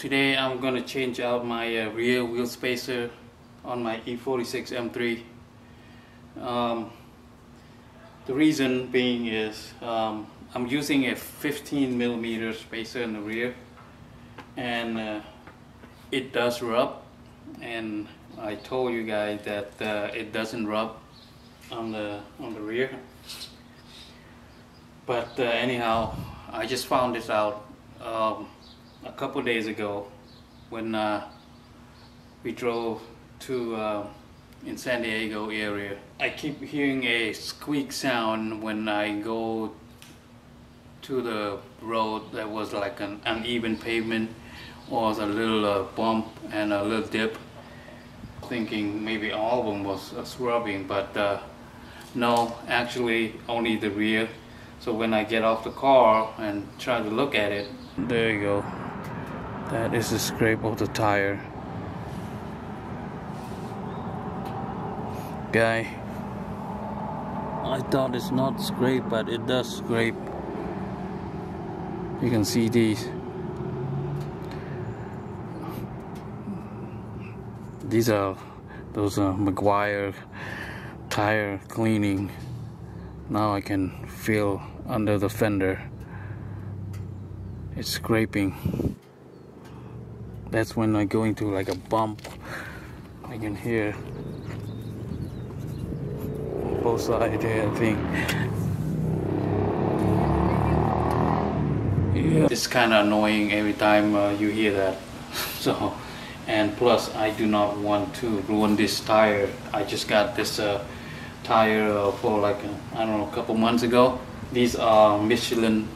Today I'm gonna change out my uh, rear wheel spacer on my E46 M3. Um, the reason being is um, I'm using a 15 millimeter spacer in the rear and uh, it does rub and I told you guys that uh, it doesn't rub on the on the rear but uh, anyhow I just found this out um, a couple days ago when uh, we drove to uh, in San Diego area. I keep hearing a squeak sound when I go to the road that was like an uneven pavement or a little uh, bump and a little dip. Thinking maybe all of them was uh, scrubbing, but uh, no, actually only the rear. So when I get off the car and try to look at it, there you go. That is the scrape of the tire. Guy, I thought it's not scrape, but it does scrape. You can see these. These are those uh, Meguiar tire cleaning. Now I can feel under the fender. It's scraping that's when I go into like a bump. I can hear both sides there I think yeah. It's kind of annoying every time uh, you hear that. So and plus I do not want to ruin this tire. I just got this uh, tire uh, for like I don't know a couple months ago. These are Michelin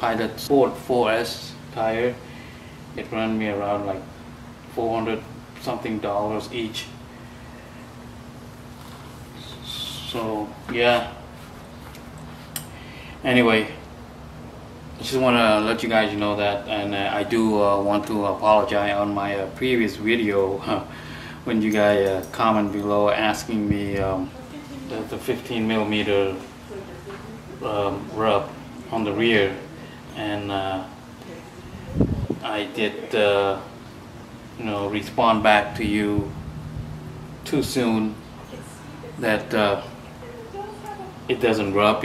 Pilot Sport 4S tire it ran me around like 400 something dollars each. So yeah. Anyway I just want to let you guys know that and uh, I do uh, want to apologize on my uh, previous video when you guys uh, comment below asking me um, the, the 15 millimeter um, rub on the rear. And uh, I did, uh, you know, respond back to you too soon that uh, it doesn't rub.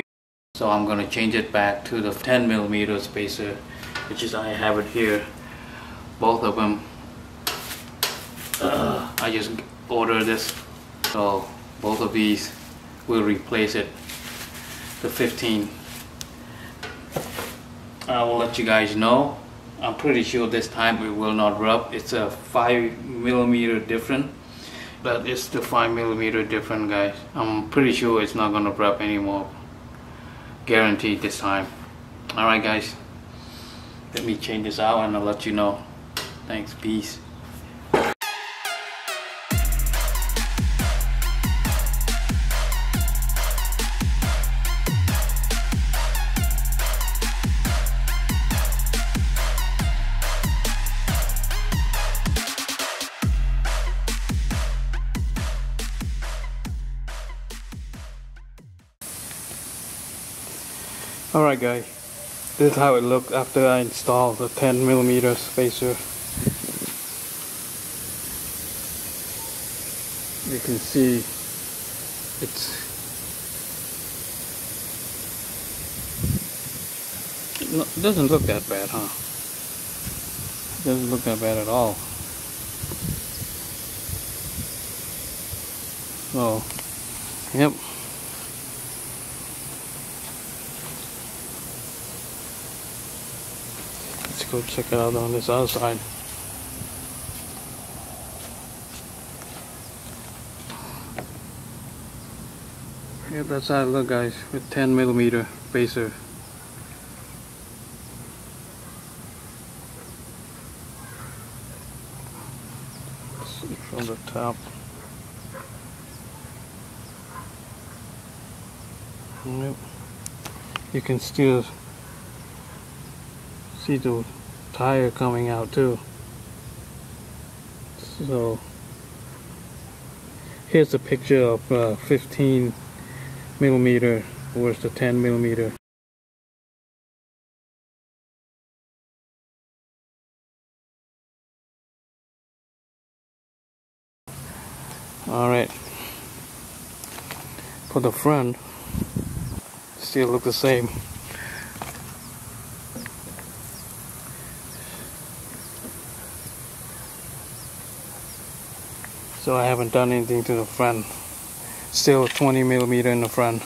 So I'm going to change it back to the 10 millimeter spacer, which is I have it here. Both of them. Uh, I just ordered this, so both of these will replace it. The 15. I will let you guys know I'm pretty sure this time it will not rub. It's a 5 millimeter different, but it's the 5 millimeter different guys. I'm pretty sure it's not gonna rub anymore. Guaranteed this time. Alright guys, let me change this out and I'll let you know. Thanks, peace. Alright guys, this is how it looked after I installed the 10 millimeter spacer. You can see it's it doesn't look that bad, huh? It doesn't look that bad at all. So, yep. Go check it out on this other side. Yeah, that's how it look guys with 10 millimeter spacer. From the top. Yep. You can still see the tire coming out too. So here's a picture of uh, 15 millimeter versus the 10 millimeter. Alright, for the front, still look the same. So I haven't done anything to the front. Still 20 millimeter in the front.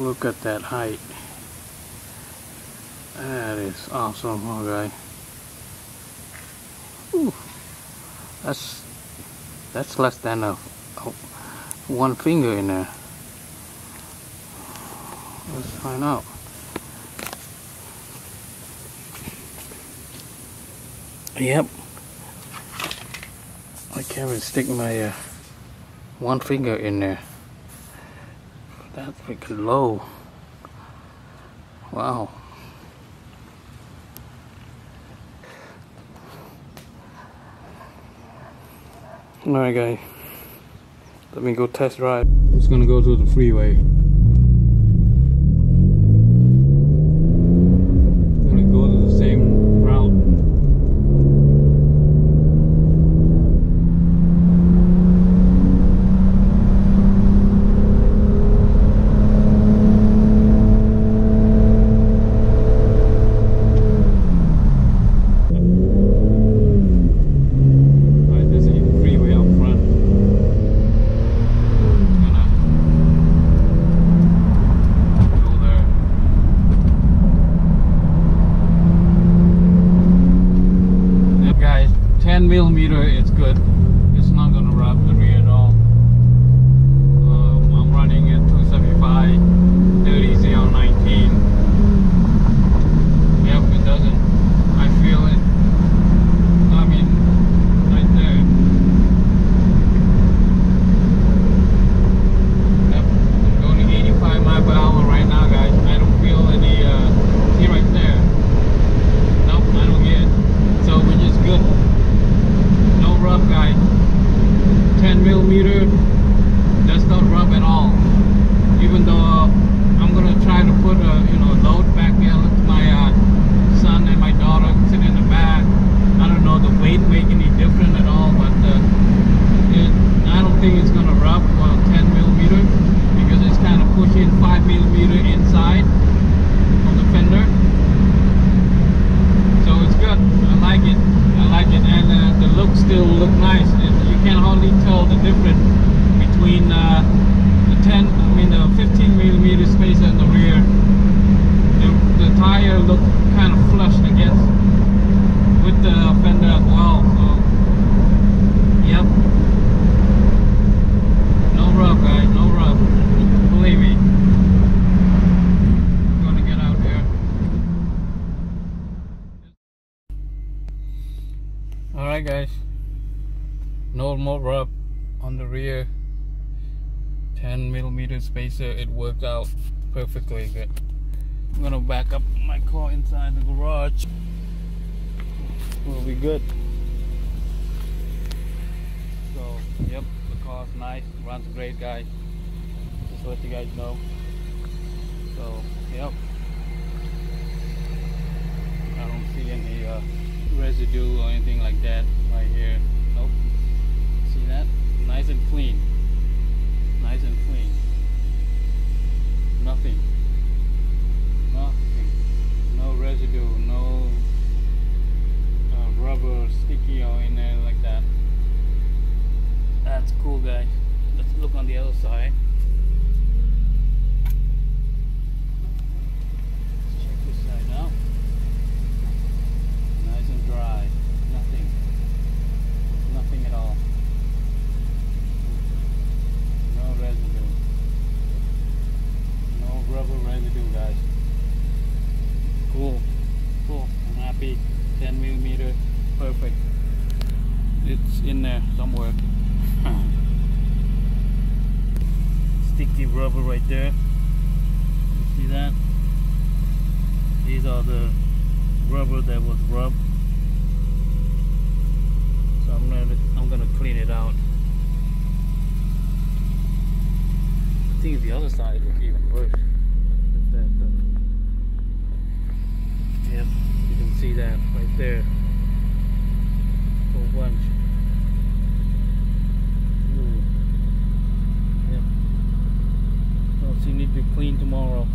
Look at that height. That is awesome okay Ooh, that's that's less than a, a one finger in there. Let's find out. Yep. I can't even stick my uh, one finger in there. That's freaking low. Wow. Alright guys, let me go test drive. Just gonna go to the freeway. 10 millimeter spacer it worked out perfectly good I'm gonna back up my car inside the garage we'll be good so yep the car's nice runs great guys just let you guys know so yep I don't see any uh, residue or anything like that right here. Nope. See that? Nice and clean. Nice and clean. Nothing. Nothing. No residue, no uh, rubber sticky or in there like that. That's cool guys. Let's look on the other side. happy 10 millimeter perfect. It's in there somewhere. Sticky rubber right there. You see that? These are the rubber that was rubbed. So I'm gonna I'm gonna clean it out. I think the other side looks even worse. see that right there. Whole bunch. Hmm. Ooh. Yeah. Well, so you need to clean tomorrow.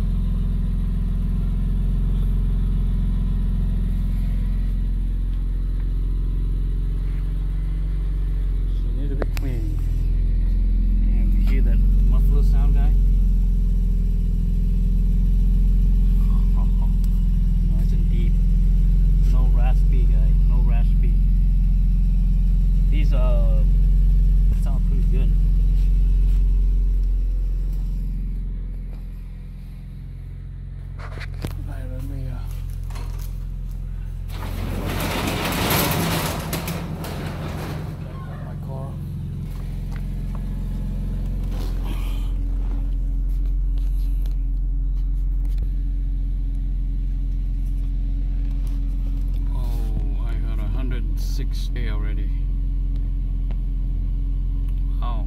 6K already. Wow.